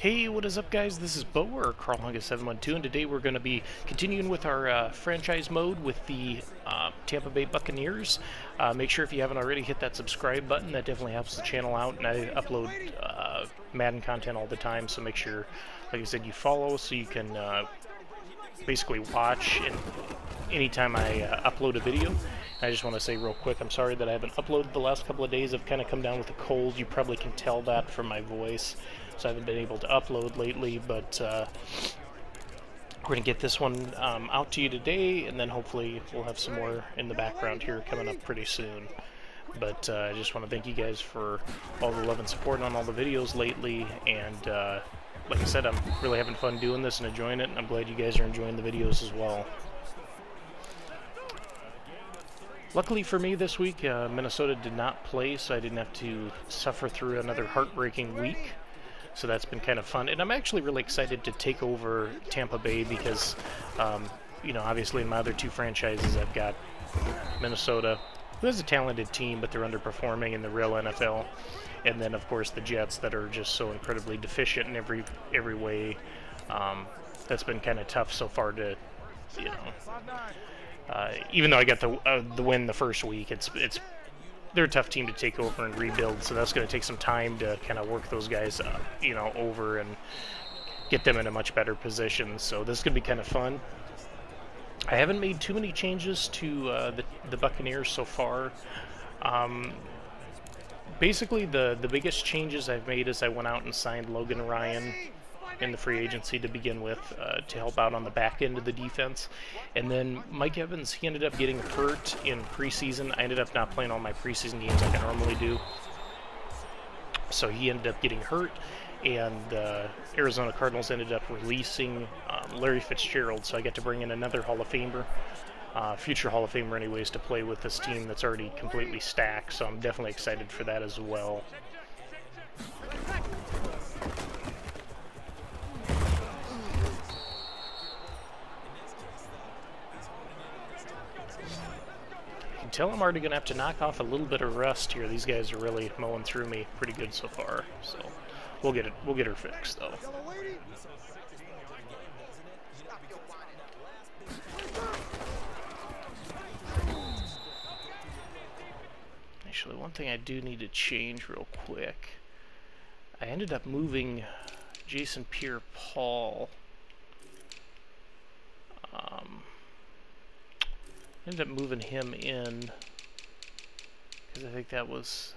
Hey, what is up, guys? This is Bo, or Karlhungus712, and today we're going to be continuing with our uh, franchise mode with the uh, Tampa Bay Buccaneers. Uh, make sure if you haven't already, hit that subscribe button. That definitely helps the channel out, and I upload uh, Madden content all the time, so make sure, like I said, you follow so you can uh, basically watch and anytime I uh, upload a video. I just want to say real quick, I'm sorry that I haven't uploaded the last couple of days. I've kind of come down with a cold. You probably can tell that from my voice. I haven't been able to upload lately, but uh, we're going to get this one um, out to you today, and then hopefully we'll have some more in the background here coming up pretty soon. But uh, I just want to thank you guys for all the love and support on all the videos lately, and uh, like I said, I'm really having fun doing this and enjoying it, and I'm glad you guys are enjoying the videos as well. Luckily for me this week, uh, Minnesota did not play, so I didn't have to suffer through another heartbreaking week so that's been kind of fun. And I'm actually really excited to take over Tampa Bay because, um, you know, obviously in my other two franchises, I've got Minnesota, who has a talented team, but they're underperforming in the real NFL, and then of course the Jets that are just so incredibly deficient in every every way. Um, that's been kind of tough so far to, you know. Uh, even though I got the uh, the win the first week, it's it's they're a tough team to take over and rebuild, so that's going to take some time to kind of work those guys, uh, you know, over and get them in a much better position. So this is going to be kind of fun. I haven't made too many changes to uh, the, the Buccaneers so far. Um, basically, the, the biggest changes I've made is I went out and signed Logan Ryan in the free agency to begin with uh, to help out on the back end of the defense. And then Mike Evans, he ended up getting hurt in preseason. I ended up not playing all my preseason games like I normally do. So he ended up getting hurt, and uh, Arizona Cardinals ended up releasing um, Larry Fitzgerald. So I get to bring in another Hall of Famer. Uh, future Hall of Famer, anyways, to play with this team that's already completely stacked. So I'm definitely excited for that as well. Tell I'm already going to have to knock off a little bit of rust here. These guys are really mowing through me pretty good so far. So we'll get it. We'll get her fixed though. Actually, one thing I do need to change real quick. I ended up moving Jason Pierre-Paul um, ended up moving him in because I think that was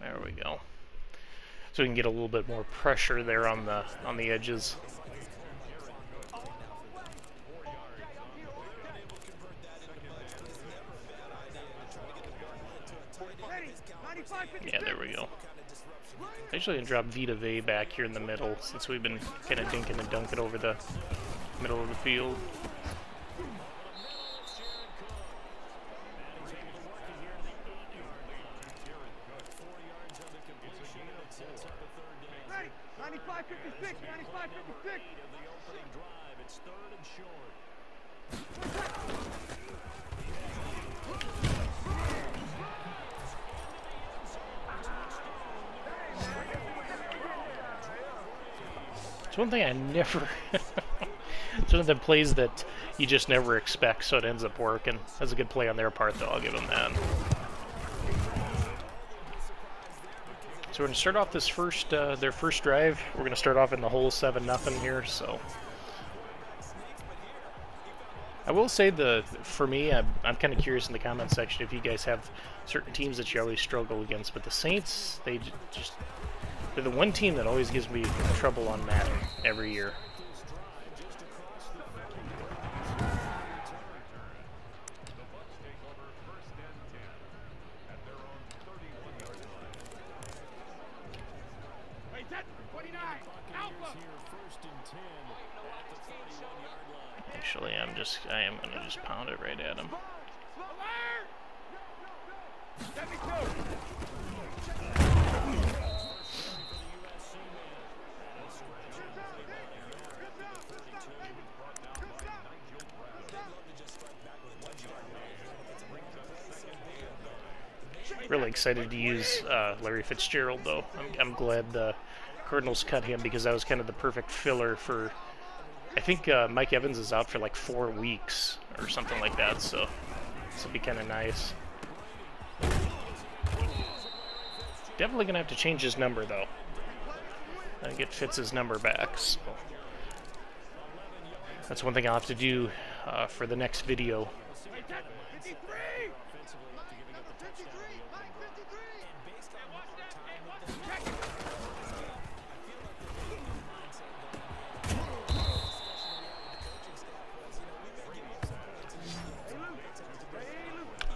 There we go. So we can get a little bit more pressure there on the on the edges. Yeah, there we go. To drop Vita Vea back here in the middle since we've been kind of dinking and dunking over the middle of the field. Never... it's one of the plays that you just never expect, so it ends up working. That's a good play on their part, though. I'll give them that. So we're to start off this first, uh, their first drive. We're going to start off in the hole 7 nothing here, so... I will say the for me, I'm, I'm kind of curious in the comment section if you guys have certain teams that you always struggle against. But the Saints, they just they're the one team that always gives me trouble on Madden every year. Actually, I'm just, I am going to just pound it right at him. Really excited to use uh, Larry Fitzgerald, though. I'm, I'm, glad the Cardinals cut him because that was kind of the perfect filler for. I think uh, Mike Evans is out for like four weeks or something like that, so this will be kind of nice. Definitely gonna have to change his number though. I get Fitz's number back. So. That's one thing I'll have to do uh, for the next video.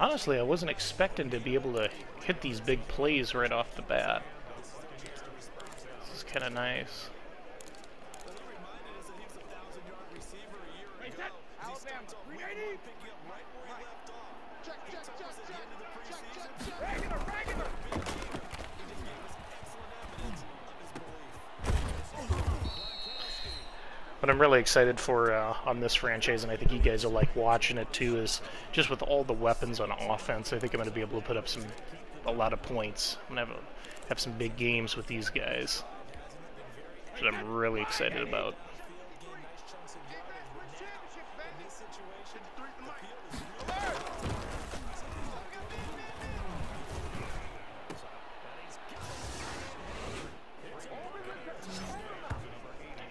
Honestly, I wasn't expecting to be able to hit these big plays right off the bat. This is kind of nice. What I'm really excited for uh, on this franchise, and I think you guys will like watching it too, is just with all the weapons on offense, I think I'm going to be able to put up some a lot of points. I'm going to have, have some big games with these guys, which I'm really excited about.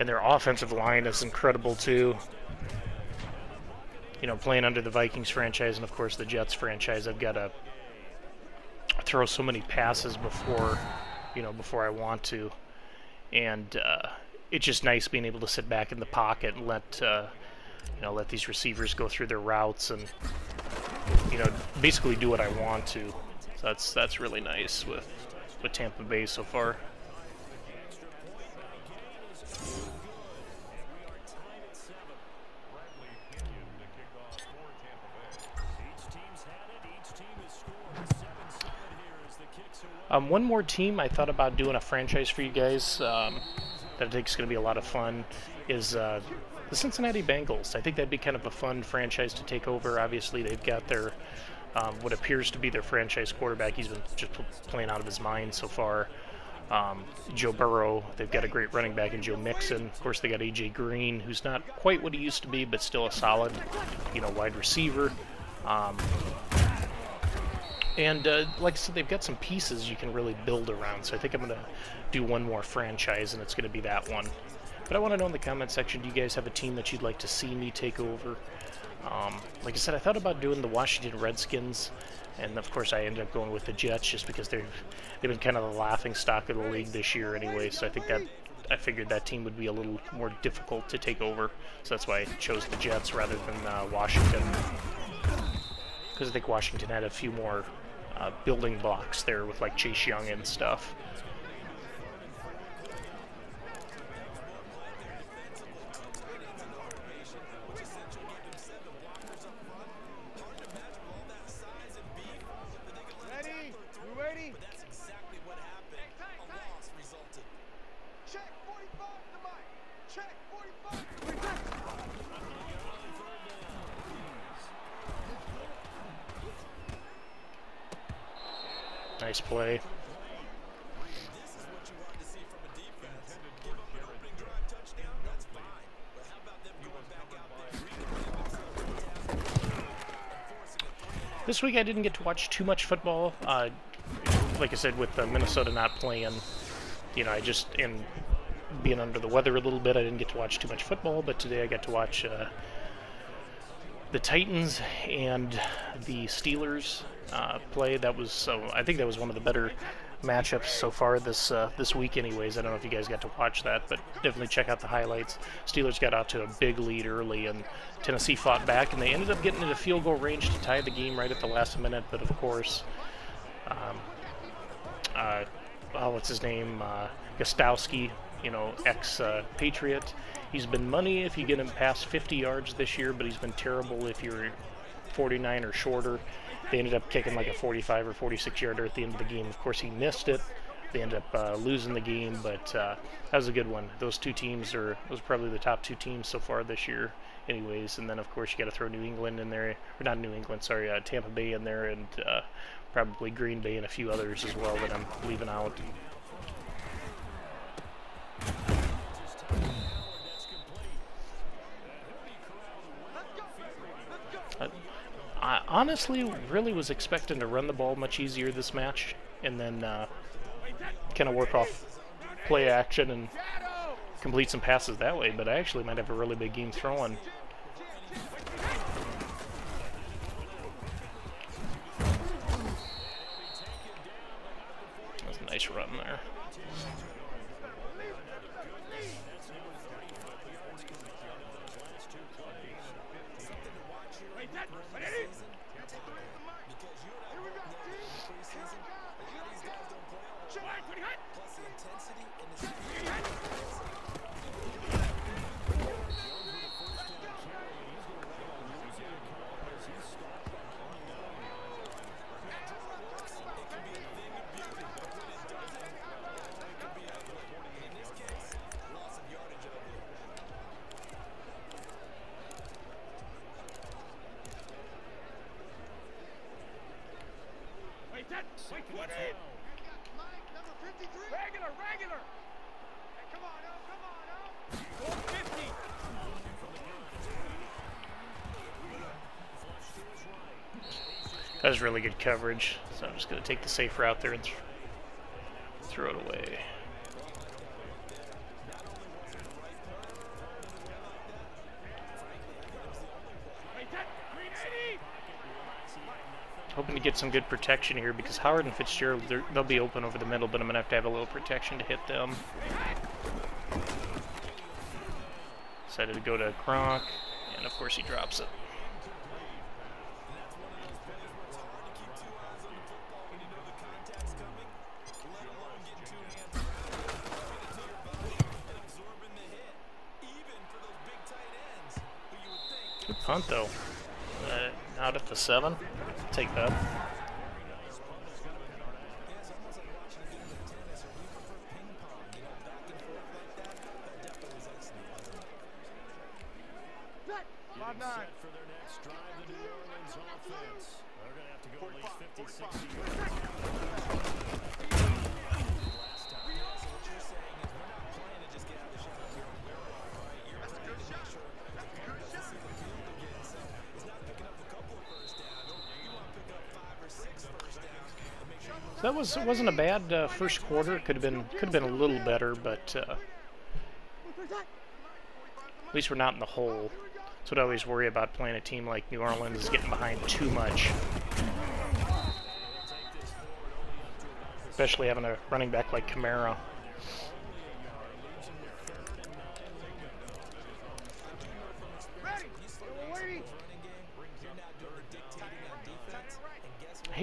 And their offensive line is incredible too. You know, playing under the Vikings franchise and of course the Jets franchise, I've got to throw so many passes before, you know, before I want to. And uh, it's just nice being able to sit back in the pocket and let, uh, you know, let these receivers go through their routes and, you know, basically do what I want to. So that's that's really nice with with Tampa Bay so far. Um, one more team I thought about doing a franchise for you guys um, that I think is going to be a lot of fun is uh, the Cincinnati Bengals. I think that'd be kind of a fun franchise to take over. Obviously, they've got their um, what appears to be their franchise quarterback. He's been just playing out of his mind so far. Um, Joe Burrow, they've got a great running back in Joe Mixon. Of course, they got AJ Green, who's not quite what he used to be, but still a solid, you know, wide receiver. Um, and uh, like I said, they've got some pieces you can really build around. So I think I'm going to do one more franchise, and it's going to be that one. But I want to know in the comment section, do you guys have a team that you'd like to see me take over? Um, like I said, I thought about doing the Washington Redskins, and of course I ended up going with the Jets just because they've they've been kind of the laughing stock of the league this year anyway. So I think that I figured that team would be a little more difficult to take over. So that's why I chose the Jets rather than uh, Washington, because I think Washington had a few more uh, building blocks there with like Chase Young and stuff. Nice play. This week I didn't get to watch too much football. Uh, like I said, with Minnesota not playing, you know, I just, in being under the weather a little bit, I didn't get to watch too much football, but today I got to watch uh, the Titans and the Steelers uh, play. That was so. I think that was one of the better matchups so far this uh, this week. Anyways, I don't know if you guys got to watch that, but definitely check out the highlights. Steelers got out to a big lead early, and Tennessee fought back, and they ended up getting into field goal range to tie the game right at the last minute. But of course, um, uh, oh, what's his name? Uh, Gostkowski, you know, ex-Patriot. He's been money if you get him past 50 yards this year, but he's been terrible if you're 49 or shorter. They ended up kicking like a 45 or 46 yarder at the end of the game. Of course, he missed it. They ended up uh, losing the game, but uh, that was a good one. Those two teams are those are probably the top two teams so far this year, anyways. And then of course you got to throw New England in there, or not New England, sorry, uh, Tampa Bay in there, and uh, probably Green Bay and a few others as well that I'm leaving out. Honestly really was expecting to run the ball much easier this match and then uh, kind of work off play action and complete some passes that way, but I actually might have a really big game throwing. That's a nice run there. That was really good coverage, so I'm just going to take the safe route there and th throw it away. Hoping to get some good protection here because Howard and Fitzgerald, they'll be open over the middle, but I'm going to have to have a little protection to hit them. Decided to go to Gronk, and of course he drops it. Good though. Uh, out at the seven. Take that. Was wasn't a bad uh, first quarter. Could have been could have been a little better, but uh, at least we're not in the hole. That's what I always worry about playing a team like New Orleans is getting behind too much. Especially having a running back like Kamara.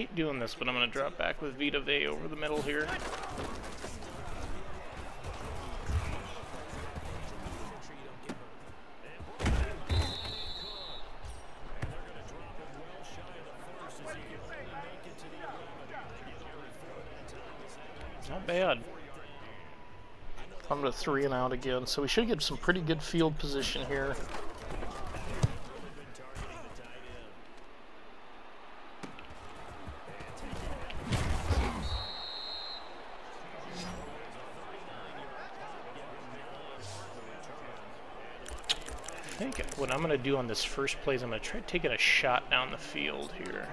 Hate doing this, but I'm going to drop back with Vita Vea over the middle here. Not bad. I'm to three and out again, so we should get some pretty good field position here. What I'm going to do on this first play is I'm going to try taking a shot down the field here.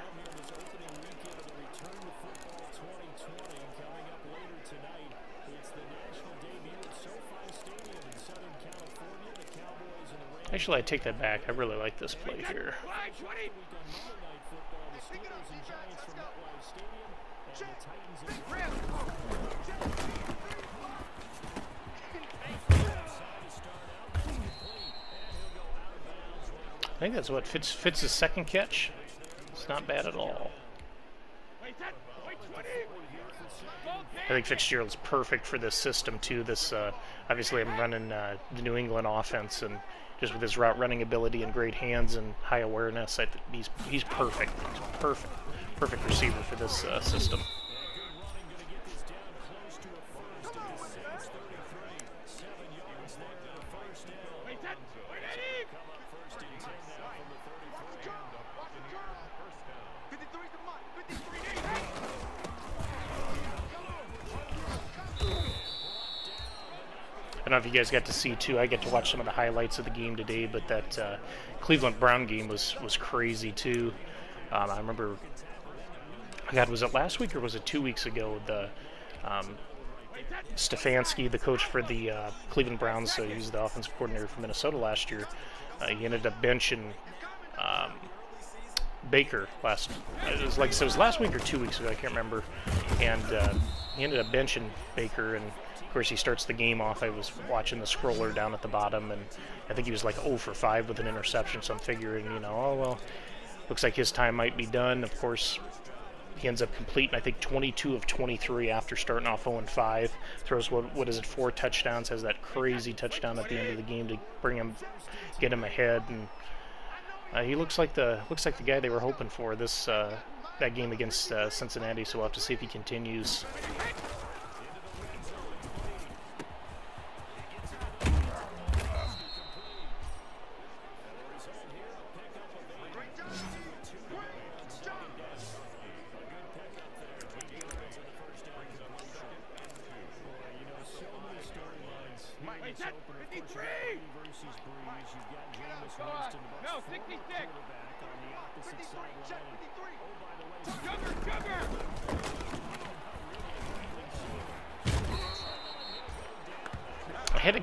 Actually, I take that back. I really like this play here. I think that's what Fitz's second catch. It's not bad at all. I think Fitzgerald's perfect for this system too. This uh, obviously I'm running uh, the New England offense, and just with his route running ability and great hands and high awareness, I think he's he's perfect. He's perfect, perfect receiver for this uh, system. don't know if you guys got to see too. I get to watch some of the highlights of the game today, but that uh, Cleveland Brown game was was crazy too. Um, I remember, God, was it last week or was it two weeks ago? The um, Stefanski, the coach for the uh, Cleveland Browns, so he was the offensive coordinator for Minnesota last year. Uh, he ended up benching um, Baker last. It was like so it was last week or two weeks ago. I can't remember. And uh, he ended up benching Baker, and of course he starts the game off. I was watching the scroller down at the bottom, and I think he was like 0 for 5 with an interception. So I'm figuring, you know, oh well, looks like his time might be done. Of course, he ends up completing, I think, 22 of 23 after starting off 0 5. Throws what what is it, four touchdowns? Has that crazy touchdown at the end of the game to bring him, get him ahead, and uh, he looks like the looks like the guy they were hoping for this uh, that game against uh, Cincinnati. So we'll have to see if he continues.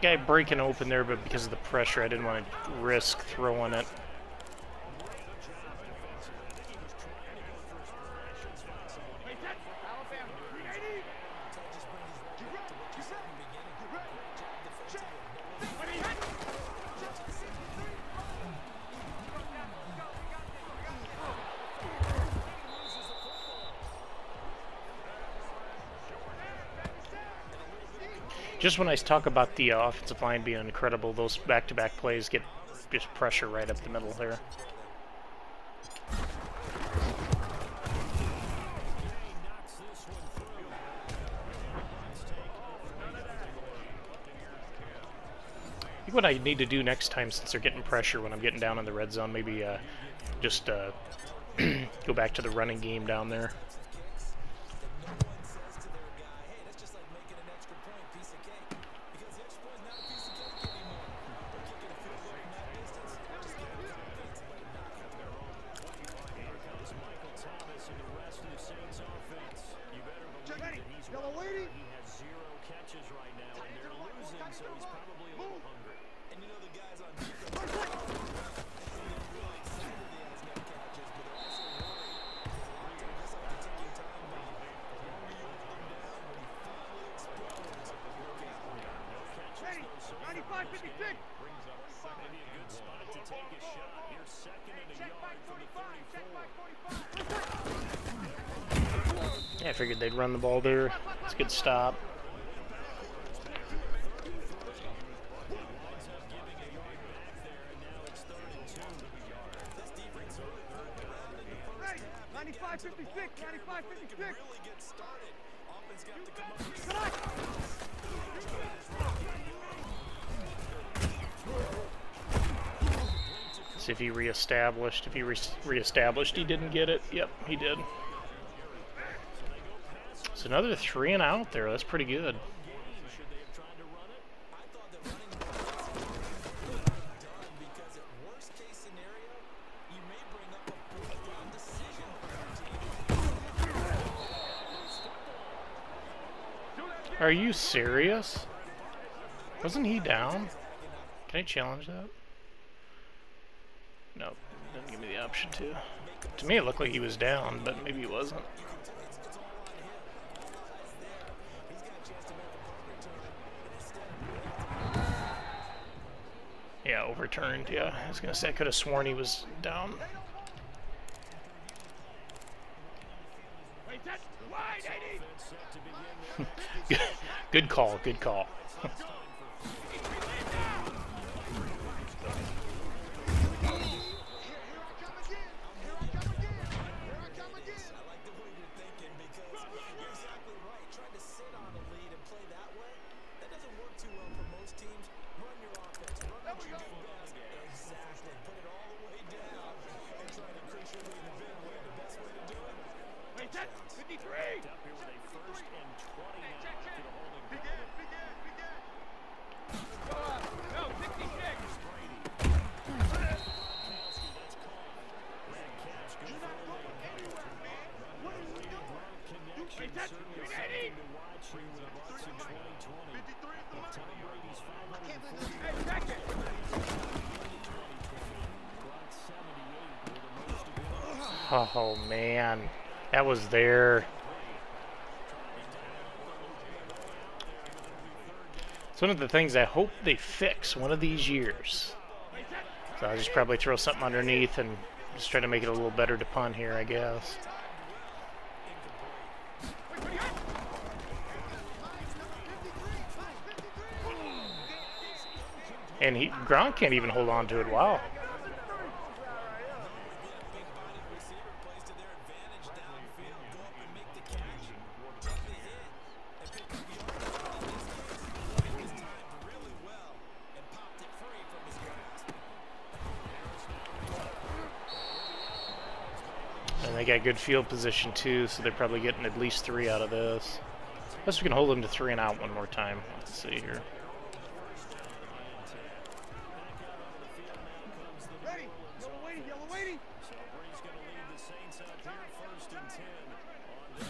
Guy breaking open there, but because of the pressure, I didn't want to risk throwing it. Just when I talk about the uh, offensive line being incredible, those back-to-back -back plays get just pressure right up the middle there. I think what I need to do next time, since they're getting pressure when I'm getting down in the red zone, maybe uh, just uh, go back to the running game down there. There. It's a good stop. See if he reestablished. If he re reestablished, he didn't get it. Yep, he did. Another three and out there. That's pretty good. Are you serious? Wasn't he down? Can I challenge that? No, didn't give me the option to. To me, it looked like he was down, but maybe he wasn't. Yeah, overturned, yeah. I was going to say, I could have sworn he was down. good call, good call. was there. It's one of the things I hope they fix one of these years. So I'll just probably throw something underneath and just try to make it a little better to punt here, I guess. And he Gronk can't even hold on to it. Wow. Got good field position too, so they're probably getting at least three out of this. Unless we can hold them to three and out one more time. Let's see here. Ready? Yellow waiting, yellow waiting. So Brady's going to lead the Saints out here first and 10 on this.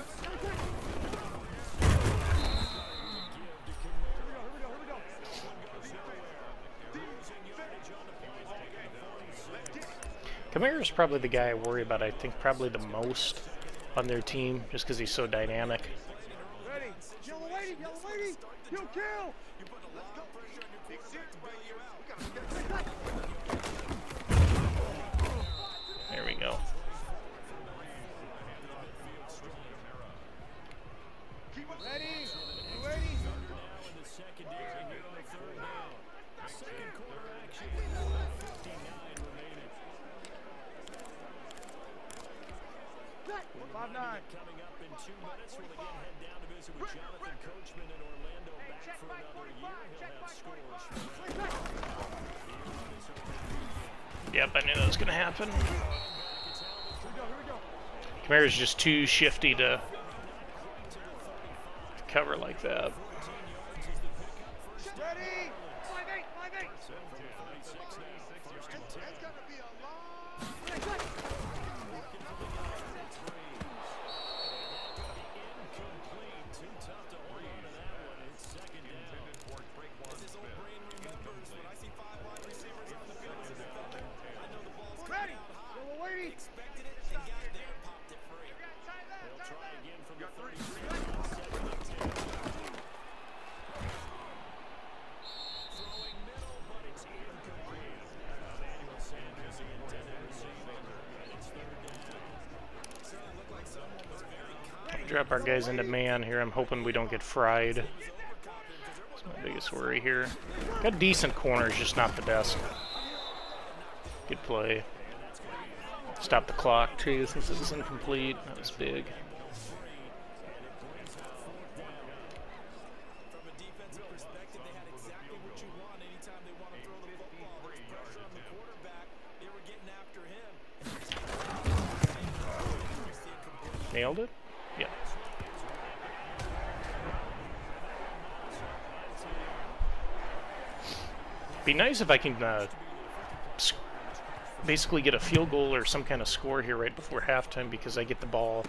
Kamara's probably the guy I worry about, I think, probably the most on their team, just because he's so dynamic. Head down to visit with Jonathan Coachman in Orlando. Back for another year. He'll have scores from. Yep, I knew that was going to happen. Here we go, here we go. Kamara's just too shifty to, to cover like that. Drop our guys into man here. I'm hoping we don't get fried. That's my biggest worry here. Got decent corners, just not the best. Good play. Stop the clock too, since it was incomplete. That was big. Nice if I can uh, basically get a field goal or some kind of score here right before halftime because I get the ball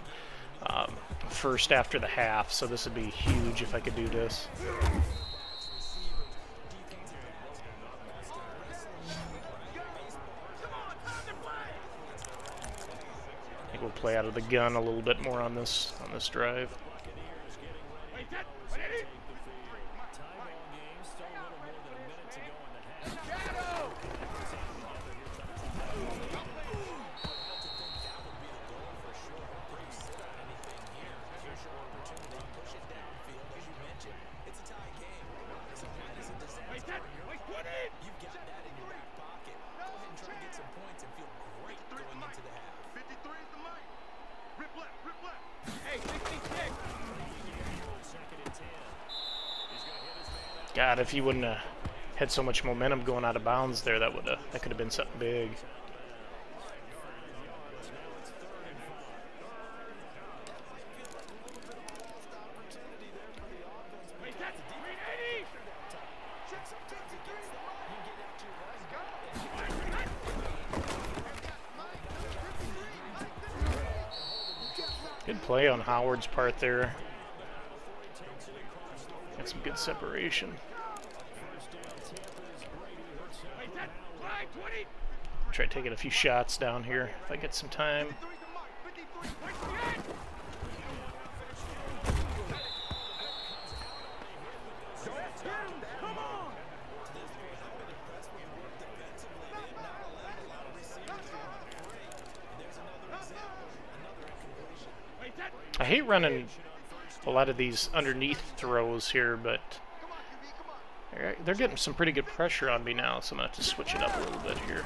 um, first after the half. So this would be huge if I could do this. I think we'll play out of the gun a little bit more on this on this drive. He wouldn't have had so much momentum going out of bounds there, that would have that could have been something big. Good play on Howard's part there. Got some good separation. Try taking a few shots down here if I get some time. I hate running a lot of these underneath throws here, but they're, getting some pretty good pressure on me now, so I'm going to have to switch it up a little bit here.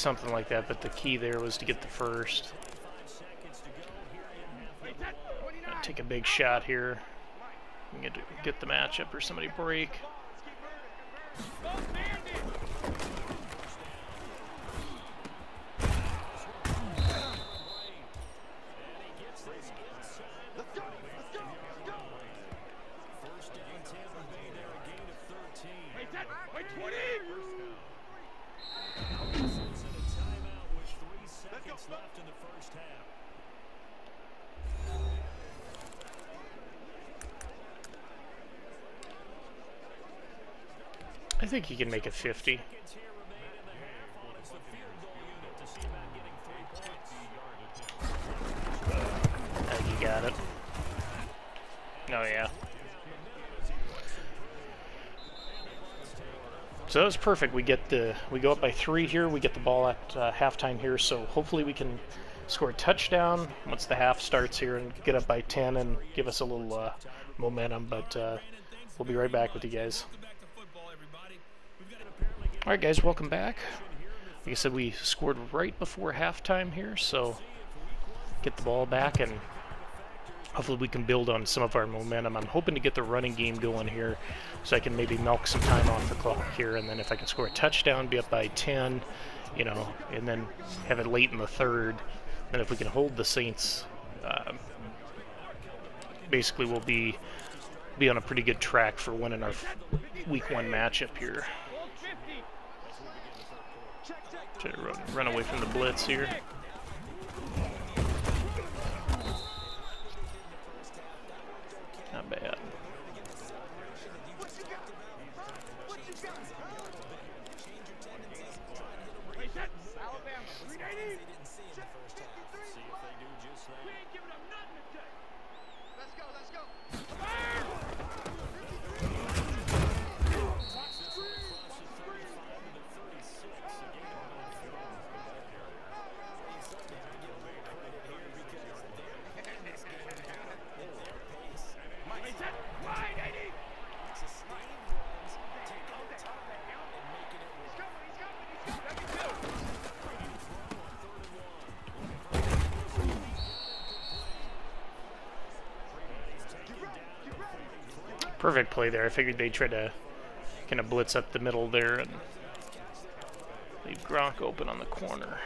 Something like that, but the key there was to get the first. Take a big shot here. Get, get the matchup or somebody break. Think he can make it 50. Seconds here remain in the half. On it's the field goal unit to see about getting three points. I think he got it. Oh yeah. So that was perfect. We get the we go up by three here. We get the ball at uh, halftime here. So hopefully we can score a touchdown once the half starts here and get up by 10 and give us a little uh, momentum. But uh, we'll be right back with you guys. All right, guys, welcome back. Like I said, we scored right before halftime here, so get the ball back and hopefully we can build on some of our momentum. I'm hoping to get the running game going here so I can maybe milk some time off the clock here, and then if I can score a touchdown, be up by 10, you know, and then have it late in the third, then if we can hold the Saints, um, basically we'll be be on a pretty good track for winning our week one matchup here. To run, run away from the blitz here. There. I figured they'd try to kind of blitz up the middle there and leave Gronk open on the corner.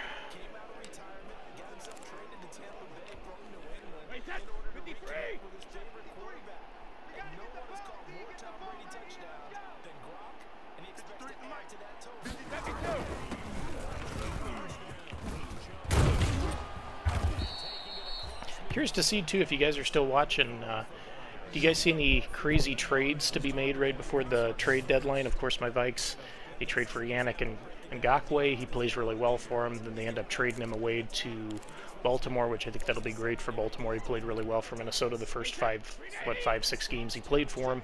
Curious to see too if you guys are still watching. Uh, do you guys see any crazy trades to be made right before the trade deadline? Of course, my Vikes they trade for Yannick and Ngakwe. He plays really well for them. Then they end up trading him away to Baltimore, which I think that'll be great for Baltimore. He played really well for Minnesota the first five, what five, six games he played for him.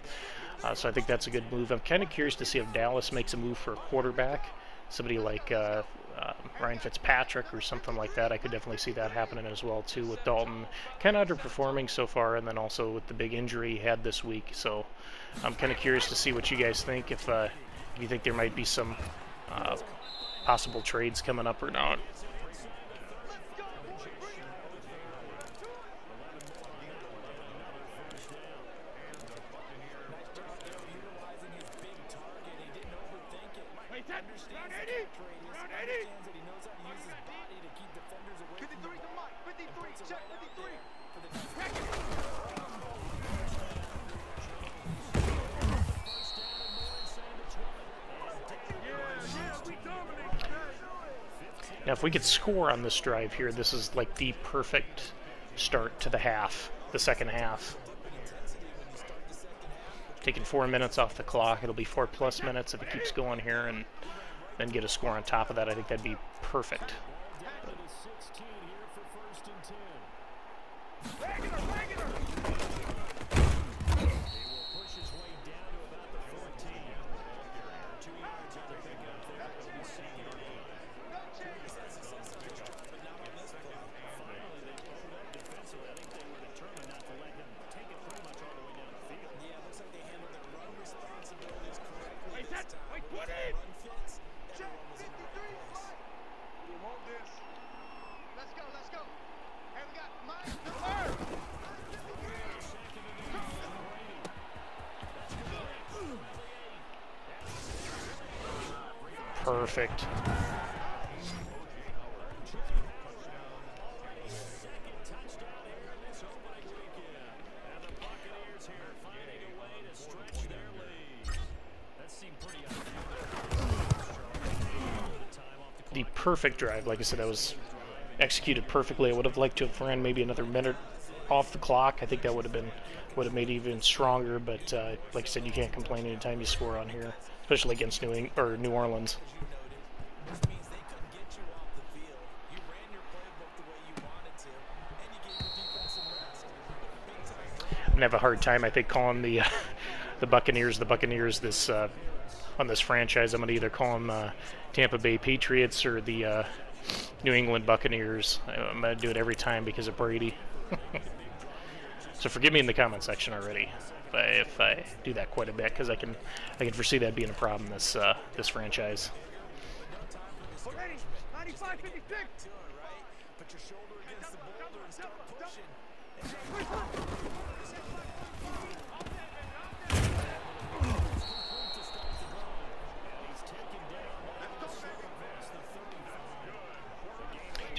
Uh, so I think that's a good move. I'm kind of curious to see if Dallas makes a move for a quarterback, somebody like uh, uh, Ryan Fitzpatrick or something like that. I could definitely see that happening as well too with Dalton kind of underperforming so far, and then also with the big injury he had this week. So I'm kind of curious to see what you guys think. If, uh, if you think there might be some uh, possible trades coming up or not. Score on this drive here, this is like the perfect start to the half, the second half. Taking four minutes off the clock, it'll be four plus minutes if it keeps going here, and then get a score on top of that. I think that'd be perfect. Down to the 16 here for first and 10. Regular, regular. He will push his way down to about the 14. Two yards on the pickup there. It'll be second and eight. Finally, they pulled up defensively. I think they were determined not to let him take it pretty much all the way down the field. Yeah, it looks like they handled their run responsibilities correctly Wait, this that, time. wait, put Where it. the run fits, Check everyone was in the 53, right place. You hold this. Let's go, let's go. Hey, we got Mike, the third. Perfect. Touchdown here in this opening weekend. And the Buccaneers here finding a way to stretch their lead. That seemed pretty The perfect drive, like I said, that was executed perfectly. I would have liked to have ran maybe another minute off the clock. I think that would have been would have made it even stronger. But uh, like I said, you can't complain anytime you score on here, especially against New Eng- or New Orleans. I'm gonna have a hard time, I think, calling the uh, the Buccaneers the Buccaneers this uh, on this franchise. I'm gonna either call them uh, Tampa Bay Patriots or the uh, New England Buccaneers. I'm gonna do it every time because of Brady. so forgive me in the comment section already if I, if I do that quite a bit because I can I can foresee that being a problem this uh, this franchise. Ready, 95, 56. to it, right? Put your shoulder against the boulder and start pushing.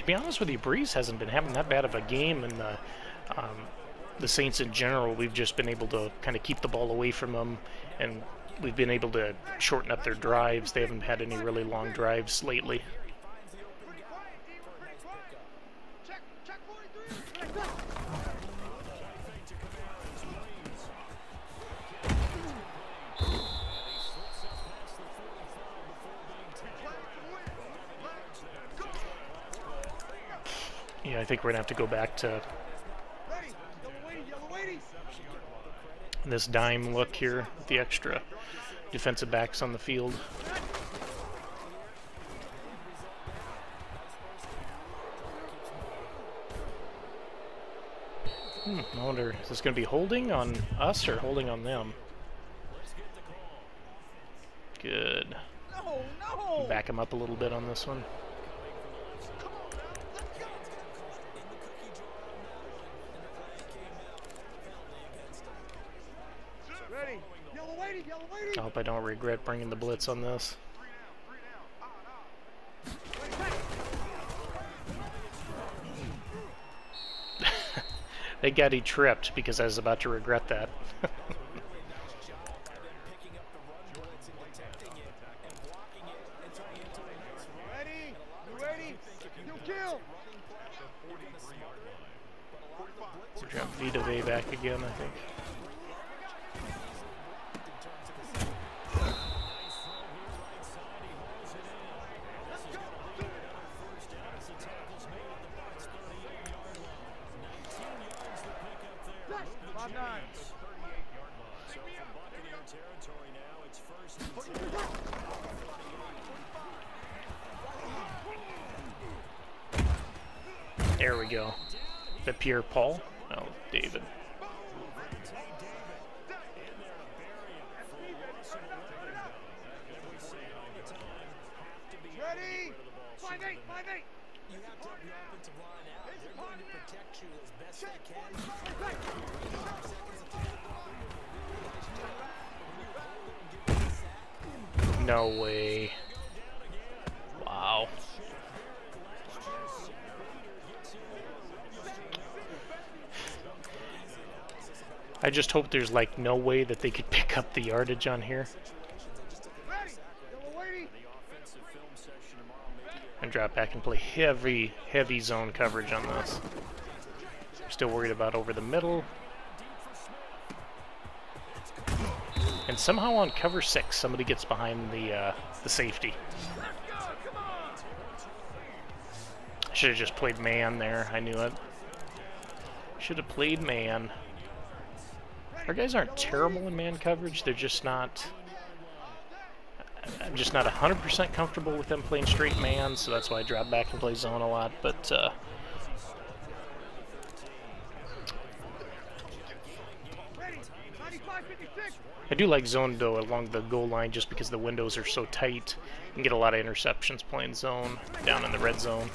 To be honest with you, Brees hasn't been having that bad of a game, and the um, the Saints in general, we've just been able to kind of keep the ball away from them, and we've been able to shorten up their drives. They haven't had any really long drives lately. I think we're gonna have to go back to Ready, yellow waiting, yellow waiting. this dime look here with the extra defensive backs on the field. Hmm, I wonder, is this going to be holding on us or holding on them? Good. Back him up a little bit on this one. I hope I don't regret bringing the blitz on this. They got he tripped because I was about to regret that. Picking up back again, I and detecting it and blocking it and turning it into a nice run. Ready, you ready? You kill. Drop Vita Vea back again, I think. Five nine. Buccaneer territory now. It's first and 10. There we go. The Pierre Paul? Oh, David. Ready? Five eight, five eight. You have to have your offensive line out. They're going to protect you as best they can. No way. Wow. I just hope there's like no way that they could pick up the yardage on here. And drop back and play heavy, heavy zone coverage on this. Still worried about over the middle. And somehow on cover six, somebody gets behind the uh, the safety. Should have just played man there. I knew it. Should have played man. Our guys aren't terrible in man coverage. They're just not. I'm just not 100% comfortable with them playing straight man, so that's why I drop back and play zone a lot. But uh, Ready. 95, 56. I do like zone though along the goal line just because the windows are so tight. You can get a lot of interceptions playing zone down in the red zone.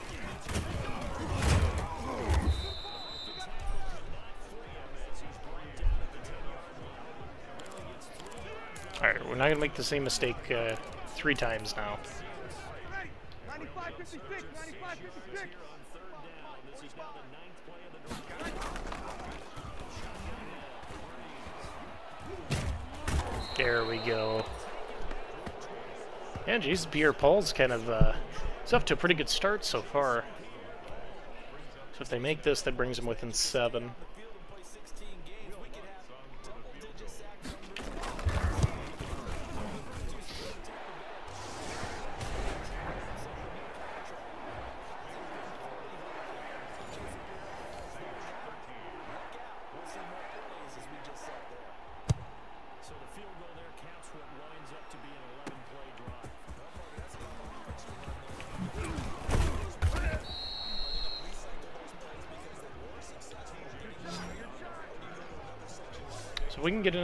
We're not going to make the same mistake uh, three times now. Ready. 95, 56. 95, 56. There we go. Yeah, geez, Pierre Paul's kind of uh, he's off to a pretty good start so far. So if they make this, that brings them within seven.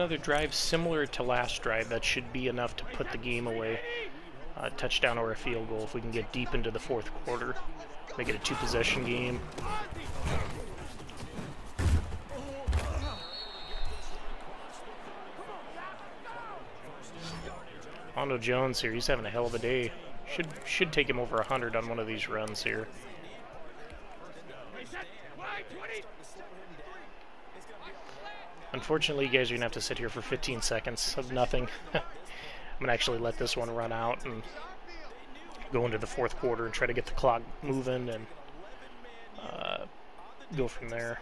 Another drive similar to last drive, that should be enough to put the game away. A touchdown or a field goal if we can get deep into the fourth quarter. Make it a two-possession game. Hondo Jones here, he's having a hell of a day. Should should take him over 100 on one of these runs here. Wide 20. Unfortunately, you guys are going to have to sit here for 15 seconds of nothing. I'm going to actually let this one run out and go into the fourth quarter and try to get the clock moving and uh, go from there.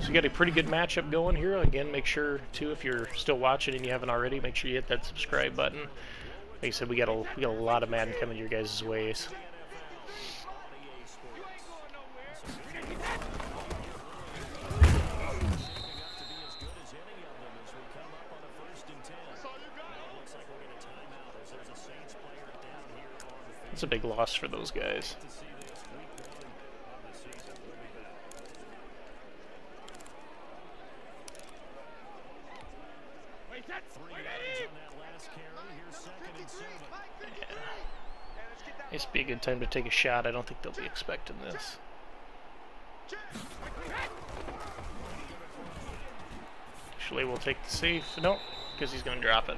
So you got a pretty good matchup going here. Again, make sure too if you're still watching and you haven't already, make sure you hit that subscribe button. Like I said, we got a we got a lot of Madden coming your guys' ways. It's a big loss for those guys. Wait, that's Three ready. yards on that last carry. Here's second and seven. This would be a good time to take a shot. I don't think they'll be expecting this. Actually, we'll take the safe. Nope, because he's going to drop it.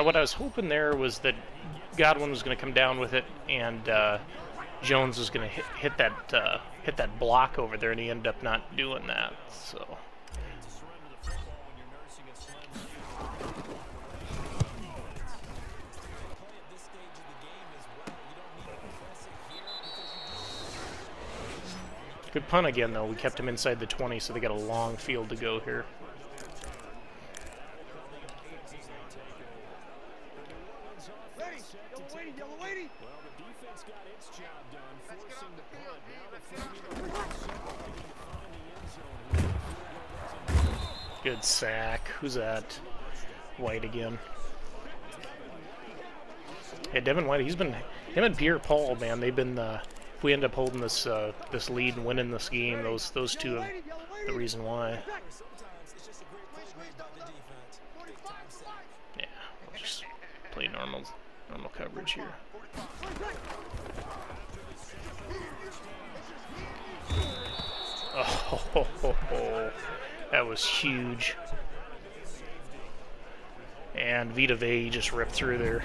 Now, what I was hoping there was that Godwin was going to come down with it, and uh, Jones was going to hit, that uh, hit that block over there, and he ended up not doing that. So. Good punt again, though. We kept him inside the 20, so they got a long field to go here. Ready. Yellow lady. Yellow lady. Well, the defense got its job done, forcing the punt. Now the formula works separately to find the end zone. here. The field goal doesn't Good sack. Who's that? White again. Yeah, Devin White. He's been him and Pierre Paul. Man, they've been. Uh, if we end up holding this uh, this lead and winning this game, those those two are the reason why. the. Yeah, we'll just play normal Normal coverage here. Oh, that was huge. And Vita Vea just ripped through there.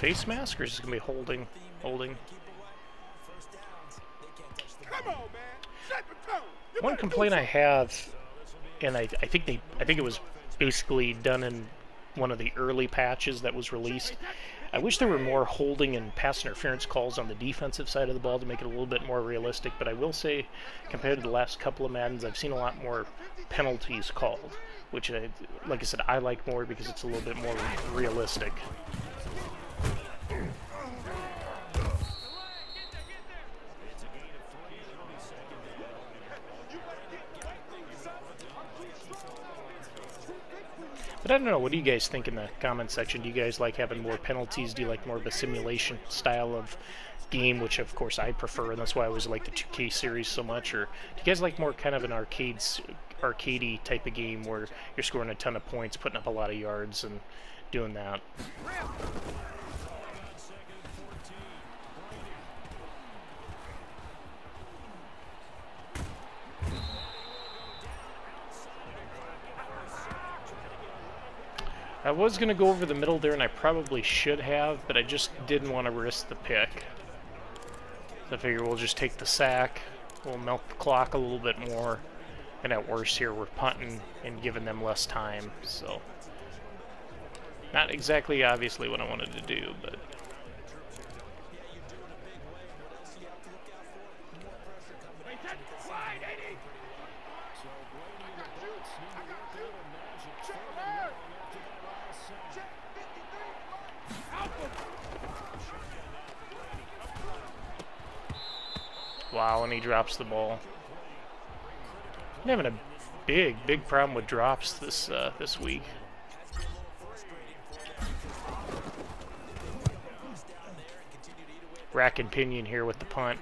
Face mask or is this gonna be holding? Holding. keep away. First downs, they can't touch the Come on, man. Set the tone. You One complaint I have, and I, I think they, I think it was basically done in one of the early patches that was released. I wish there were more holding and pass interference calls on the defensive side of the ball to make it a little bit more realistic. But I will say, compared to the last couple of Maddens, I've seen a lot more penalties called, which, I, like I said, I like more because it's a little bit more realistic. But I don't know. What do you guys think in the comment section? Do you guys like having more penalties? Do you like more of a simulation style of game, which of course I prefer, and that's why I always like the 2K series so much? Or do you guys like more kind of an arcades, arcadey type of game where you're scoring a ton of points, putting up a lot of yards, and doing that? I was going to go over the middle there, and I probably should have, but I just didn't want to risk the pick. So I figure we'll just take the sack, we'll milk the clock a little bit more, and at worst here we're punting and giving them less time, so... Not exactly obviously what I wanted to do, but... So Brady and the Bullets need to work a little magic. Trailing long after that last sack. Wow, and he drops the ball. I'm having a big, big problem with drops this uh, this week. Rack and pinion here with the punt.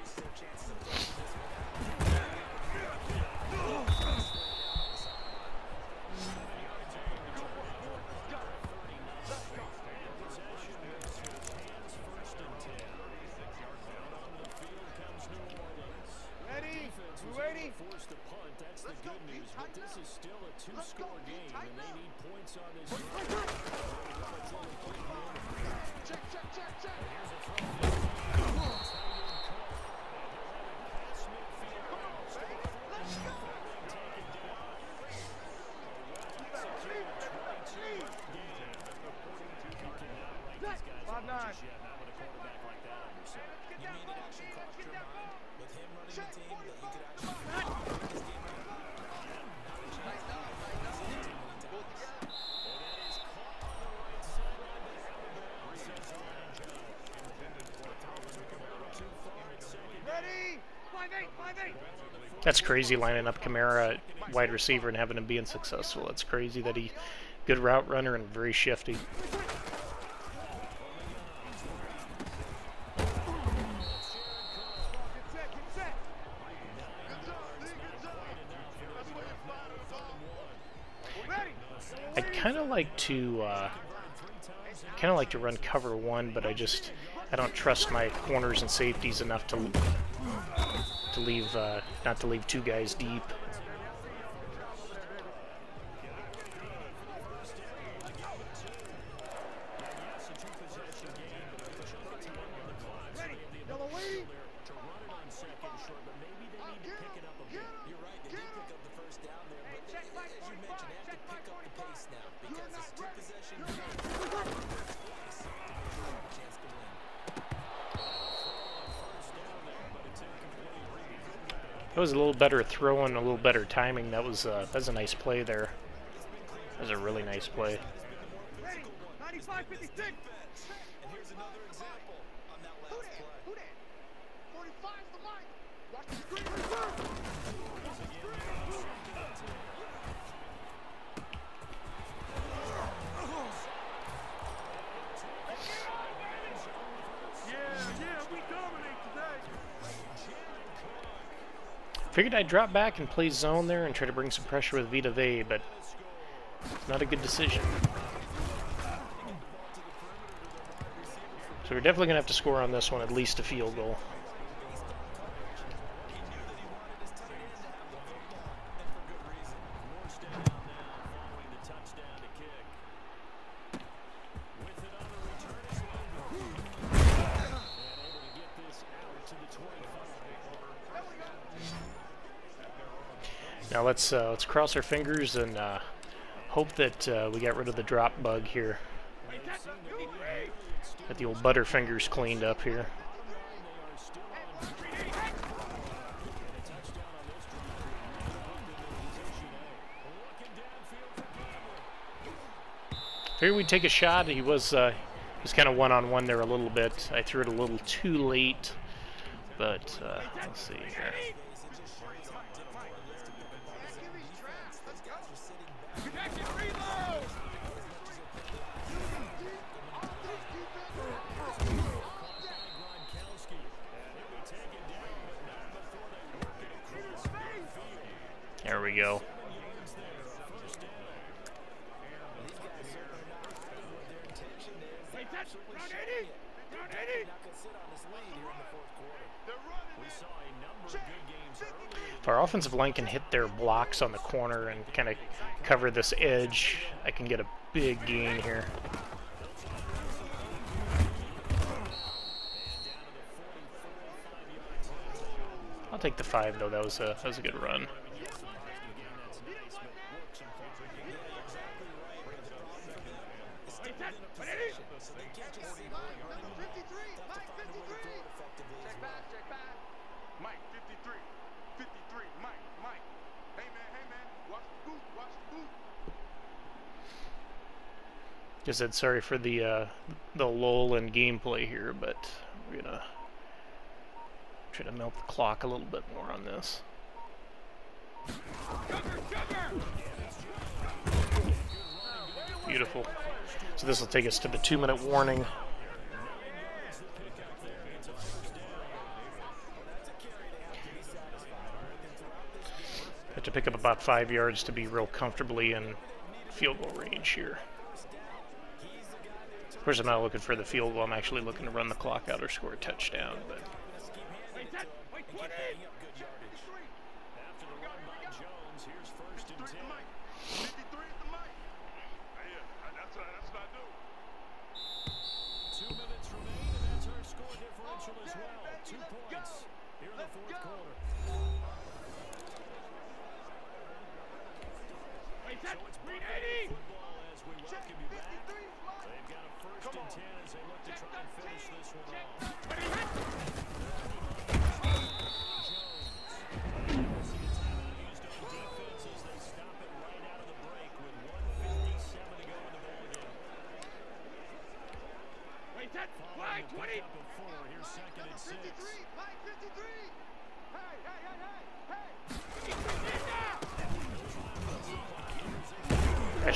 Crazy lining up Kamara at wide receiver and having him being successful. It's crazy that he good route runner and very shifty. I'd kind of like to, uh, kind of like to run cover one, but I just, I don't trust my corners and safeties enough to, to leave, uh, not to leave two guys deep. better throw and a little better timing. That was uh, that's a nice play there. That was a really nice play. Figured I'd drop back and play zone there and try to bring some pressure with Vita Vea, but not a good decision. So we're definitely going to have to score on this one, at least a field goal. Now let's uh, let's cross our fingers and uh, hope that uh, we got rid of the drop bug here. Got the old butterfingers cleaned up here. Here we take a shot. He was uh, was kind of one on one there a little bit. I threw it a little too late, but uh, let's see here. Games earlier If our offensive line can hit their blocks on the corner and kind of cover this edge, I can get a big gain here. I'll take the five though. That was a that was a good run. Number 53. Mike 53. Check back, check back. Mike, 53. 53. Mike, Mike. Hey, man, hey, man. Watch the boot, watch the boot. Just said sorry for the uh, the lull in gameplay here, but we're gonna try to milk the clock a little bit more on this. Beautiful. So this will take us to the two-minute warning. Have to pick up about five yards to be real comfortably in field goal range here. Of course, I'm not looking for the field goal. I'm actually looking to run the clock out or score a touchdown. But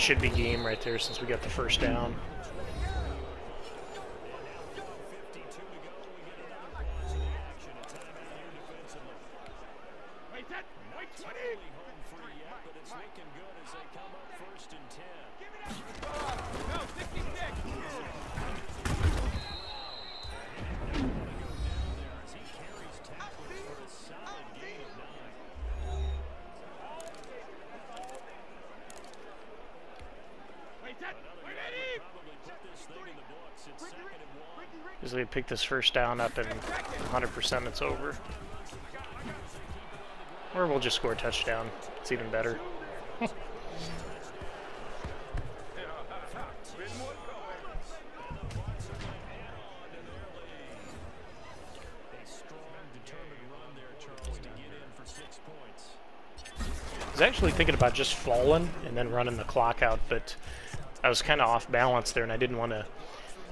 should be game right there since we got the first down. We pick this first down up and 100% it's over. Or we'll just score a touchdown. It's even better. I was actually thinking about just falling and then running the clock out, but I was kind of off balance there, and I didn't want to.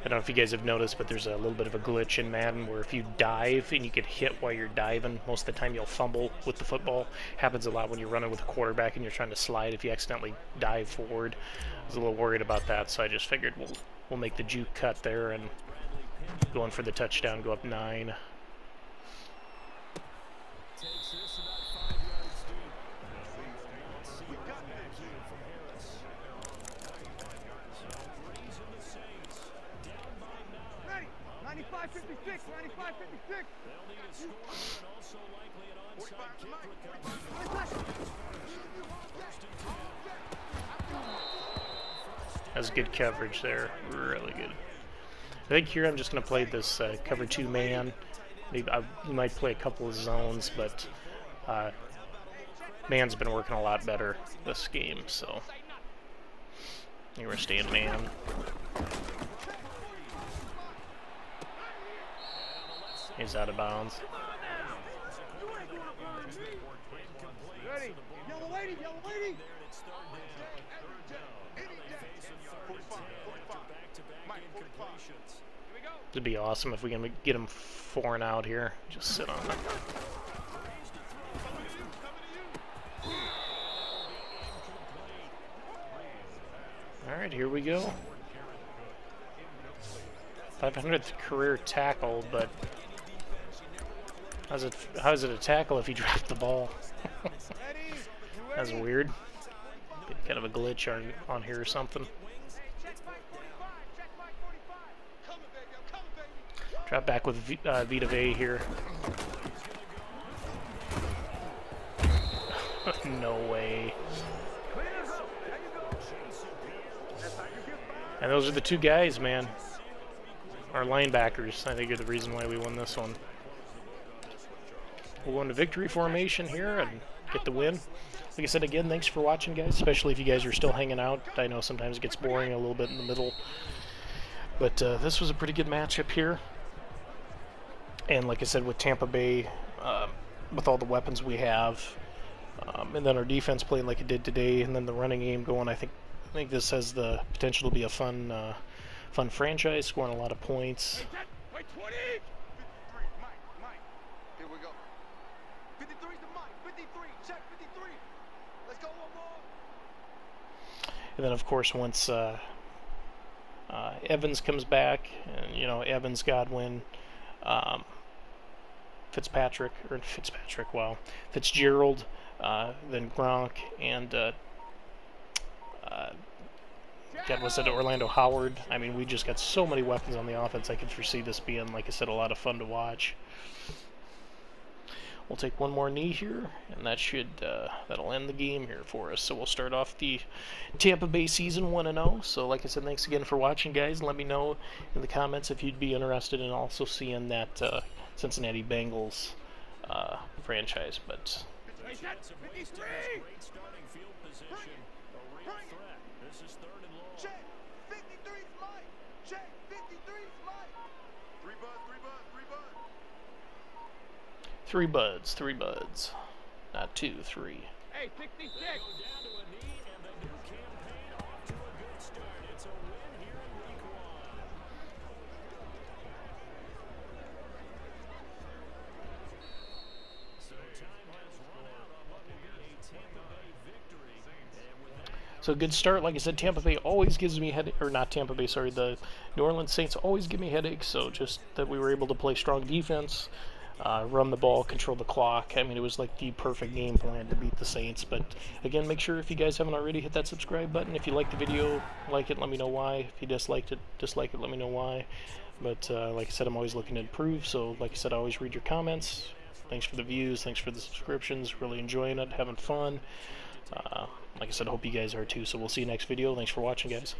I don't know if you guys have noticed, but there's a little bit of a glitch in Madden where if you dive and you get hit while you're diving, most of the time you'll fumble with the football. Happens a lot when you're running with a quarterback and you're trying to slide if you accidentally dive forward. I was a little worried about that, so I just figured we'll we'll make the juke cut there and going for the touchdown, go up nine. Takes this about five yards deep. Let's see what back here from Harris. Brings in the Saints. Down by nine. Ready. 95 56. 95 56. They'll need a score here and also likely an onside kick recovery. 45 good coverage there, really good. I think here I'm just going to play this uh, cover two man. Maybe I might play a couple of zones, but uh, man's been working a lot better this game. So here we're staying man. He's out of bounds. Ready. Yellow lady. Yellow lady. 45, 45. Mike, 45. It'd be awesome if we can get him four and out here. Just sit on it. All right, here we go. 500th career tackle, but how's it? How's it a tackle if you drop the ball? That's weird. Kind of a glitch on on here or something. Check Mike 45. Check Mike 45. Coming, baby. I'm coming, baby. Drop back with v, uh, Vita Vea here. no way. And those are the two guys, man. Our linebackers, I think, are the reason why we won this one. We'll go into victory formation here and get the win. Like I said again, thanks for watching, guys, especially if you guys are still hanging out. I know sometimes it gets boring a little bit in the middle. But uh, this was a pretty good matchup here. And like I said, with Tampa Bay, um, with all the weapons we have, um, and then our defense playing like it did today, and then the running game going, I think I think this has the potential to be a fun uh, fun franchise, scoring a lot of points. Wait, 20. 53. Mike. Mike. Here we go. 53 to Mike. 53. Check 53. Let's go one more. And then of course once uh, uh, Evans comes back, and you know Evans, Godwin, um, Fitzpatrick or Fitzpatrick, wow, Fitzgerald, uh, then Gronk, and uh, uh, was it Orlando Howard? I mean, we just got so many weapons on the offense. I could foresee this being, like I said, a lot of fun to watch. We'll take one more knee here, and that should uh, that'll end the game here for us. So we'll start off the Tampa Bay season one and zero. So, like I said, thanks again for watching, guys. Let me know in the comments if you'd be interested in also seeing that uh, Cincinnati Bengals uh, franchise. But that's 53. Great starting field position. A real Bring it. threat. This is third and long. Check. 53 is Mike. Check. 53 is Mike. Three buds. Three buds. Three buds. Three buds, three buds, not two, three. Hey, 66. Go down to a knee, and the new campaign off to a good start. It's a win here in week one. So time has run out on what will be a Tampa Bay victory. And with that, So good start. Like I said, Tampa Bay always gives me head or not Tampa Bay, sorry, the New Orleans Saints always give me headaches. So just that we were able to play strong defense, uh, run the ball, control the clock. I mean, it was like the perfect game plan to beat the Saints. But again, make sure if you guys haven't already, hit that subscribe button. If you like the video, like it, let me know why. If you disliked it, dislike it, let me know why. But uh, like I said, I'm always looking to improve. So like I said, I always read your comments. Thanks for the views. Thanks for the subscriptions. Really enjoying it, having fun. Uh, like I said, I hope you guys are too. So we'll see you next video. Thanks for watching, guys.